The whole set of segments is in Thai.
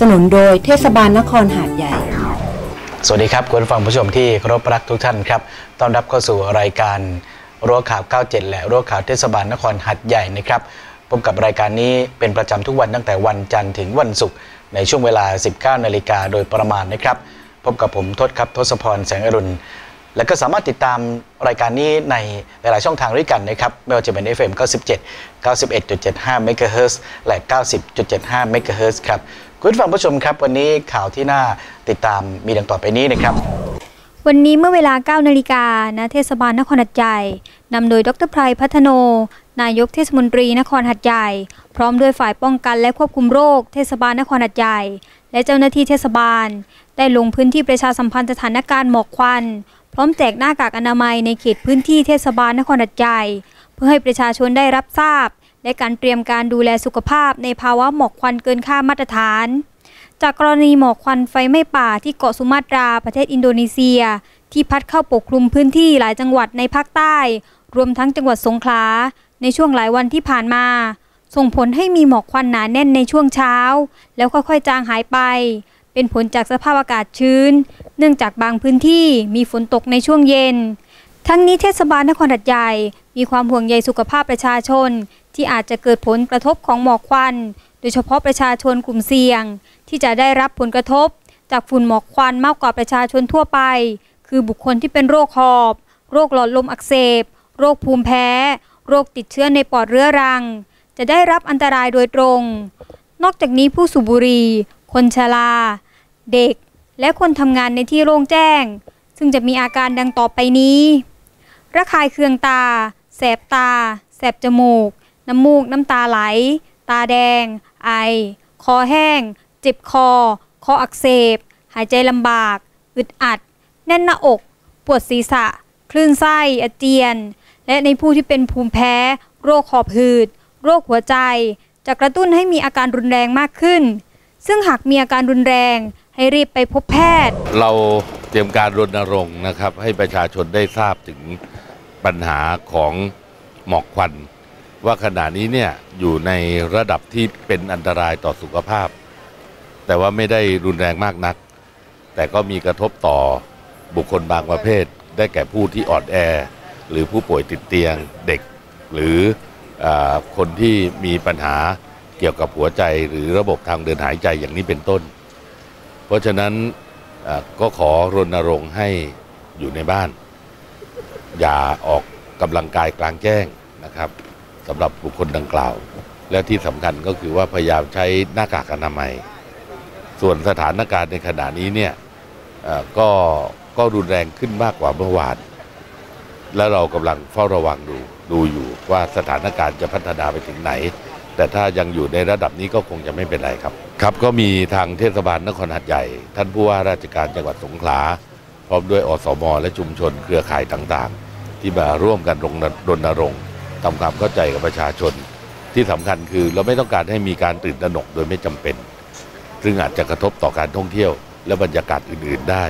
สนับสนุนโดยเทศบาลนครหาดใหญ่ สวัสดีครับคุณฟังผู้ชมที่เคารพรักทุกท่านครับ ต้อนรับเข้าสู่รายการรั้วข่าว 97 และรั้วข่าวเทศบาลนครหัดใหญ่นะครับ พบกับรายการนี้เป็นประจำทุกวันตั้งแต่วันจันทร์ถึงวันศุกร์ในช่วงเวลา 19 นาฬิกาโดยประมาณนะครับ พบกับผมทศครับทศพรแสงอรุณ และก็สามารถติดตามรายการนี้ในหลาย ๆ ช่องทางด้วยกันนะครับ ไม่ว่าจะเป็น FM 97 91.75 MHz และ 90.75 MHz ครับ คุณผู้ฟังผู้ชมครับ วันนี้ข่าวที่น่าติดตามมีดังต่อไปนี้นะครับ วันนี้เมื่อเวลา 9 นาฬิกาณเทศบาลนครหัดใหญ่นำโดยดรไพรพัฒโน นายกเทศมนตรีนครหัดใหญ่ พร้อมด้วยฝ่ายป้องกันและควบคุมโรค เทศบาลนครหัดใหญ่ และเจ้าหน้าที่เทศบาล ได้ลงพื้นที่ประชาสัมพันธ์สถานการณ์หมอกควัน พร้อมแจกหน้ากากอนามัยในเขตพื้นที่เทศบาลนครหัดใหญ่เพื่อให้ประชาชนได้รับทราบ และการเตรียมการดูแลสุขภาพในภาวะหมอกควันเกินค่ามาตรฐาน จากกรณีหมอกควันไฟไหม้ป่าที่เกาะสุมาตราประเทศอินโดนีเซีย ที่พัดเข้าปกคลุมพื้นที่หลายจังหวัดในภาคใต้ รวมทั้งจังหวัดสงขลาในช่วงหลายวันที่ผ่านมา ส่งผลให้มีหมอกควันหนาแน่นในช่วงเช้า แล้วค่อยๆจางหายไป เป็นผลจากสภาพอากาศชื้น เนื่องจากบางพื้นที่มีฝนตกในช่วงเย็น ทั้งนี้เทศบาลนครหัดใหญ่ มีความห่วงใยสุขภาพประชาชน ที่อาจจะเกิดผลกระทบของหมอกควัน โดยเฉพาะประชาชนกลุ่มเสี่ยง ที่จะได้รับผลกระทบ จากฝุ่นหมอกควันมากกว่าประชาชนทั่วไป คือบุคคลที่เป็นโรคหอบ โรคหลอดลมอักเสบ โรคภูมิแพ้ โรคติดเชื้อในปอดเรื้อรัง จะได้รับอันตรายโดยตรง นอกจากนี้ผู้สูบบุหรี่คนชรา เด็ก และคนทำงานในที่โล่งแจ้ง ซึ่งจะมีอาการดังต่อไปนี้ ระคายเคืองตา แสบตา แสบจมูก น้ำมูกน้ำตาไหล ตาแดง ไอ คอแห้ง เจ็บคอ คออักเสบ หายใจลำบาก อึดอัด แน่นหน้าอก ปวดศีรษะ คลื่นไส้ อาเจียน และในผู้ที่เป็นภูมิแพ้ โรคหอบหืด โรคหัวใจจะกระตุ้นให้มีอาการรุนแรงมากขึ้น ซึ่งหากมีอาการรุนแรง ให้รีบไปพบแพทย์ เราเตรียมการรณรงค์นะครับ ให้ประชาชนได้ทราบถึงปัญหาของหมอกควัน ว่าขณะนี้เนี่ยอยู่ในระดับที่เป็นอันตรายต่อสุขภาพ แต่ว่าไม่ได้รุนแรงมากนัก แต่ก็มีกระทบต่อบุคคลบางประเภท ได้แก่ผู้ที่อ่อนแอ หรือผู้ป่วยติดเตียงเด็ก หรืออคนที่มีปัญหาเกี่ยวกับหัวใจหรือระบบทางเดินหายใจอย่างนี้เป็นต้น เพราะฉะนั้นก็ขอรณรงค์ให้อยู่ในบ้าน อย่าออกกำลังกายกลางแจ้งนะครับสำหรับบุคคลดังกล่าว และที่สำคัญก็คือว่าพยายามใช้หน้ากากอนามัย ส่วนสถานการณ์ในขณะนี้เนี่ยก็ก็รุนแรงขึ้นมากกว่าเมื่อวาน และเรากำลังเฝ้าระวังดูดูอยู่ว่าสถานการณ์จะพัฒนาไปถึงไหน แต่ถ้ายังอยู่ในระดับนี้ก็คงจะไม่เป็นไรครับ ครับก็มีทางเทศบาลนครหัดใหญ่ ท่านผู้ว่าราชการจังหวัดสงขลา พร้อมด้วยอสมและชุมชนเครือข่ายต่างๆ ที่มาร่วมกันรณรณรงค์ทำความเข้าใจกับประชาชน ที่สำคัญคือเราไม่ต้องการให้มีการตื่นตระหนกโดยไม่จำเป็น ซึ่งอาจจะกระทบต่อการท่องเที่ยว และบรรยากาศอื่นๆได้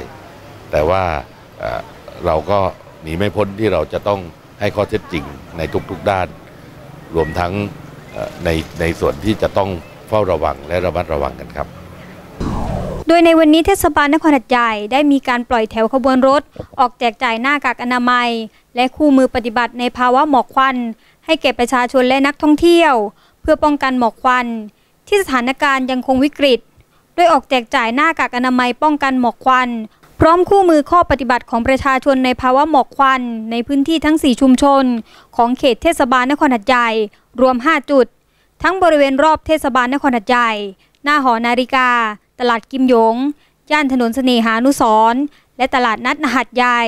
แต่ว่าเอ่อเราก็หนีไม่พ้นที่เราจะต้องให้ข้อเท็จจริงในทุกๆด้าน รวมทั้งเอ่อ ในในส่วนที่จะต้องเฝ้าระวังและระมัดระวังกันครับ โดยในวันนี้เทศบาลนครหัดใหญ่ได้มีการปล่อยแถวขบวนรถ ออกแจกจ่ายหน้ากากอนามัย และคู่มือปฏิบัติในภาวะหมอกควัน ให้แก่ประชาชนและนักท่องเที่ยว เพื่อป้องกันหมอกควัน ที่สถานการณ์ยังคงวิกฤต โดยออกแจกจ่ายหน้ากากอนามัยป้องกันหมอกควัน พร้อมคู่มือข้อปฏิบัติของประชาชนในภาวะหมอกควัน ในพื้นที่ทั้ง 4 ชุมชน ของเขตเทศบาลนครหัดใหญ่ รวม 5 จุด ทั้งบริเวณรอบเทศบาลนครหัดใหญ่ หน้าหอนาฬิกา ตลาดกิมหยง ย่านถนนเสน่หานุสรและตลาดนัดหัดใหญ่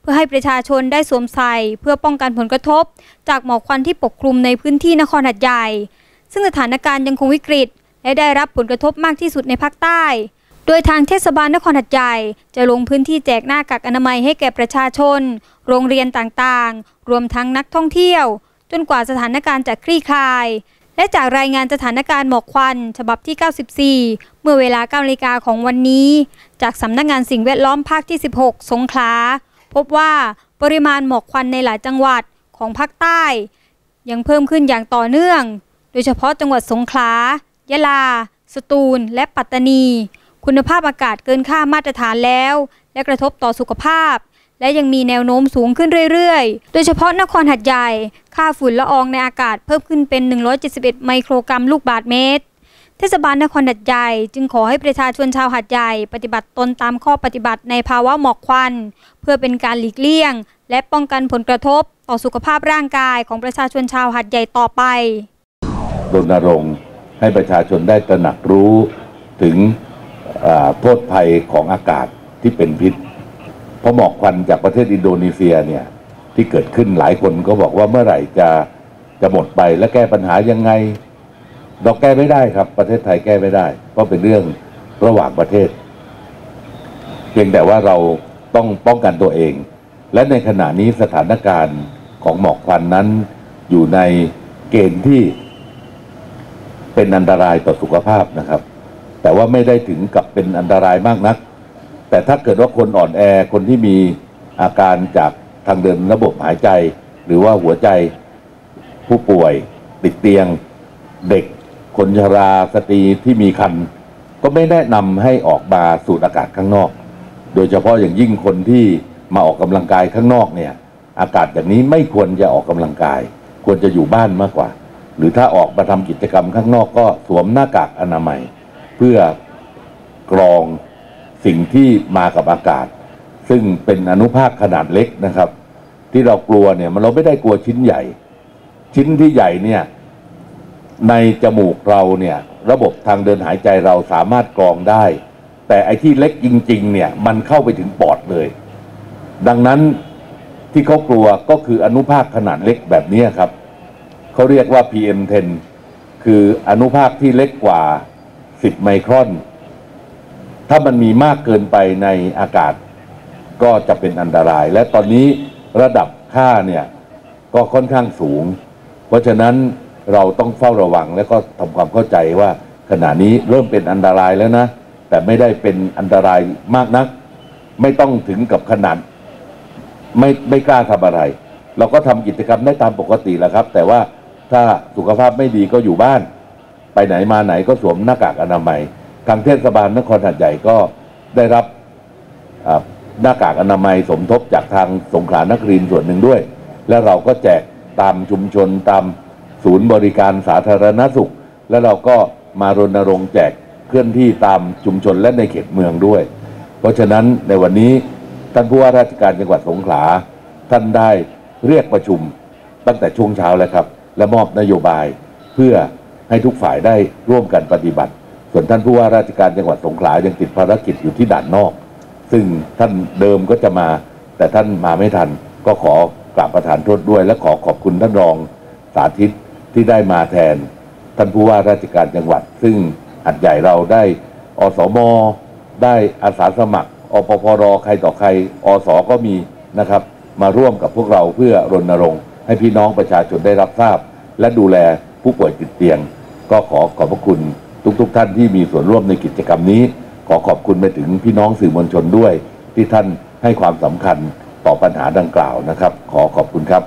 เพื่อให้ประชาชนได้สวมใส่เพื่อป้องกันผลกระทบ จากหมอกควันที่ปกคลุมในพื้นที่นครหัดใหญ่ ซึ่งสถานการณ์ยังคงวิกฤต และได้รับผลกระทบมากที่สุดในภาคใต้ ดยทางเทศบาลนครหัดใหญ่ จะลงพื้นที่แจกหน้ากากอนามัยให้แก่ประชาชน โรงเรียนต่างๆ รวมทั้งนักท่องเที่ยว จนกว่าสถานการณ์จะคลี่คลาย และจากรายงานสถานการณ์หมอกควัน ฉบับที่ 94 เมื่อเวลา9นาฬิกาของวันนี้ จากสำนักงานสิ่งแวดล้อมภาคที่ 16 สงขลา พบว่าปริมาณหมอกควันในหลายจังหวัดของภาคใต้ ยังเพิ่มขึ้นอย่างต่อเนื่อง โดยเฉพาะจังหวัดสงขลา ยะลา สตูล และปัตตานี คุณภาพอากาศเกินค่ามาตรฐานแล้ว และกระทบต่อสุขภาพ และยังมีแนวโน้มสูงขึ้นเรื่อยๆ โดยเฉพาะนครหัดใหญ่ ค่าฝุ่นละอองในอากาศเพิ่มขึ้นเป็น 171 ไมโครกรัมลูกบาศก์เมตร เทศบาลนครหัดใหญ่ จึงขอให้ประชาชนชาวหัดใหญ่ ปฏิบัติตนตามข้อปฏิบัติในภาวะหมอกควัน เพื่อเป็นการหลีกเลี่ยง และป้องกันผลกระทบ ต่อสุขภาพร่างกายของประชาชนชาวหัดใหญ่ต่อไปรณรงค์ให้ประชาชนได้ตระหนักรู้ถึง โทษภัยของอากาศที่เป็นพิษ เพราะหมอกควันจากประเทศอินโดนีเซียเนี่ยที่เกิดขึ้นหลายคนก็บอกว่าเมื่อไหร่จะจะหมดไปและแก้ปัญหายังไง เราแก้ไม่ได้ครับ ประเทศไทยแก้ไม่ได้ เพราะเป็นเรื่องระหว่างประเทศ เพียงแต่ว่าเราต้องป้องกันตัวเอง และในขณะนี้สถานการณ์ของหมอกควันนั้น อยู่ในเกณฑ์ที่เป็นอันตรายต่อสุขภาพนะครับ แต่ว่าไม่ได้ถึงกับเป็นอันตรายมากนัก แต่ถ้าเกิดว่าคนอ่อนแอคนที่มีอาการจากทางเดินระบบหายใจ หรือว่าหัวใจผู้ป่วยติดเตียง เด็กคนชราสตรีที่มีคันก็ไม่แนะนำให้ออกมาสูดอากาศข้างนอก โดยเฉพาะอย่างยิ่งคนที่มาออกกำลังกายข้างนอกเนี่ย อากาศอย่างนี้ไม่ควรจะออกกำลังกาย ควรจะอยู่บ้านมากกว่า หรือถ้าออกมาทำกิจกรรมข้างนอกก็สวมหน้ากากอนามัย เพื่อกรองสิ่งที่มากับอากาศ ซึ่งเป็นอนุภาคขนาดเล็กนะครับ ที่เรากลัวเนี่ยมันเราไม่ได้กลัวชิ้นใหญ่ ชิ้นที่ใหญ่เนี่ยในจมูกเราเนี่ยระบบทางเดินหายใจเราสามารถกรองได้ แต่ไอ้ที่เล็กจริง ๆ เนี่ยมันเข้าไปถึงปอดเลย ดังนั้นที่เขากลัวก็คืออนุภาคขนาดเล็กแบบนี้ครับเขาเรียกว่า PM10 คืออนุภาคที่เล็กกว่า 10 ไมครอน ถ้ามันมีมากเกินไปในอากาศก็จะเป็นอันตราย และตอนนี้ระดับค่าเนี่ยก็ค่อนข้างสูง เพราะฉะนั้นเราต้องเฝ้าระวังและก็ทำความเข้าใจว่าขณะนี้เริ่มเป็นอันตรายแล้วนะ แต่ไม่ได้เป็นอันตรายมากนัก ไม่ต้องถึงกับขนาดไม่ไม่กล้าทำอะไร เราก็ทำกิจกรรมได้ตามปกติแหละครับ แต่ว่าถ้าสุขภาพไม่ดีก็อยู่บ้าน ไปไหนมาไหนก็สวมหน้ากากอนามัย ทางเทศบาลนครหัดใหญ่ก็ได้รับหน้ากากอนามัยสมทบจากทางสงขลานครินส่วนหนึ่งด้วย และเราก็แจกตามชุมชนตามศูนย์บริการสาธารณสุข และเราก็มารณรงค์แจกเคลื่อนที่ตามชุมชนและในเขตเมืองด้วย เพราะฉะนั้นในวันนี้ท่านผู้ว่าราชการจังหวัดสงขลาท่านได้เรียกประชุมตั้งแต่ช่วงเช้าแล้วครับ และมอบนโยบายเพื่อ ให้ทุกฝ่ายได้ร่วมกันปฏิบัติ ส่วนท่านผู้ว่าราชการจังหวัดสงขลายังติดภารกิจอยู่ที่ด่านนอก ซึ่งท่านเดิมก็จะมา แต่ท่านมาไม่ทัน ก็ขอกราบประทานโทษด้วย และขอขอบคุณท่านรองสาธิตที่ได้มาแทน ท่านผู้ว่าราชการจังหวัด ซึ่งหัดใหญ่เราได้อสมได้อาสาสมัครอปพรใครต่อใครอสก็มีนะครับ มาร่วมกับพวกเราเพื่อรณรงค์ให้พี่น้องประชาชนได้รับทราบ และดูแลผู้ป่วยติดเตียง ก็ขอขอบพระคุณทุกๆทท่านที่มีส่วนร่วมในกิจกรรมนี้ ขอขอบคุณไปถึงพี่น้องสื่อมวลชนด้วย ที่ท่านให้ความสำคัญต่อปัญหาดังกล่าวนะครับ ขอขอบคุณครับ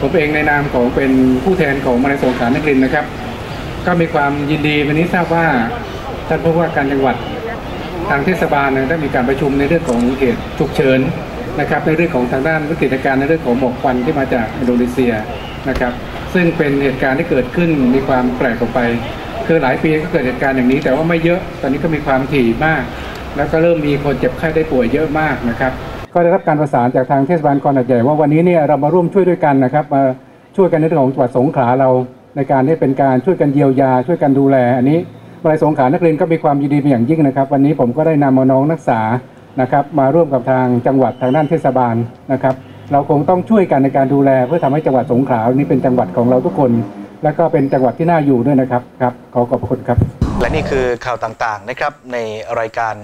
ผมเองในนามของเป็นผู้แทนของมาในสงขลานครินทร์นะครับ ก็มีความยินดีวันนี้ทราบว่าท่านผู้ว่าการจังหวัดทางเทศบาลได้มีการประชุมในเรื่องของเหตุฉุกเฉินนะครับในเรื่องของทางด้านวิกฤตการณ์ในเรื่องของหมอกควันที่มาจากอินโดนีเซียนะครับ ซึ่งเป็นเหตุการณ์ที่เกิดขึ้นมีความแปลกออกไป คือหลายปีก็เกิดเหตุการณ์อย่างนี้ แต่ว่าไม่เยอะตอนนี้ก็มีความถี่มาก แล้วก็เริ่มมีคนเจ็บไข้ได้ป่วยเยอะมากนะครับก็ได้รับการประสานจากทางเทศบาลกรหัดใหญ่ว่าวันนี้เนี่ยเรามาร่วมช่วยด้วยกันนะครับมาช่วยกันในเรื่องของจังหวัดสงขลาเราในการที่เป็นการช่วยกันเยียวยา ช่วยกันดูแล อันนี้มาในสงขลานักเรียนก็มีความยินดีเป็นอย่างยิ่งนะครับ วันนี้ผมก็ได้นำเอาน้องนักศึกษานะครับ มาร่วมกับทางจังหวัดทางด้านเทศบาลนะครับ เราคงต้องช่วยกันในการดูแล เพื่อทำให้จังหวัดสงขลานี้เป็นจังหวัดของเราทุกคน และก็เป็นจังหวัดที่น่าอยู่ด้วยนะครับครับขอขอบคุณครับ และนี่คือข่าวต่างๆนะครับในรายการ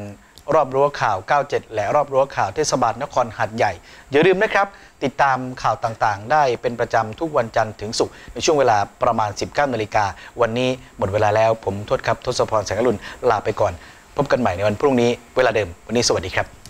รอบรั้วข่าว 97 และรอบรั้วข่าวเทศบาลนครหัดใหญ่ อย่าลืมนะครับ ติดตามข่าวต่างๆ ได้เป็นประจำทุกวันจันทร์ถึงศุกร์ในช่วงเวลาประมาณ 19นาฬิกาวันนี้หมดเวลาแล้วผมทศครับทศพรแสงอรุณลาไปก่อน พบกันใหม่ในวันพรุ่งนี้เวลาเดิม วันนี้สวัสดีครับ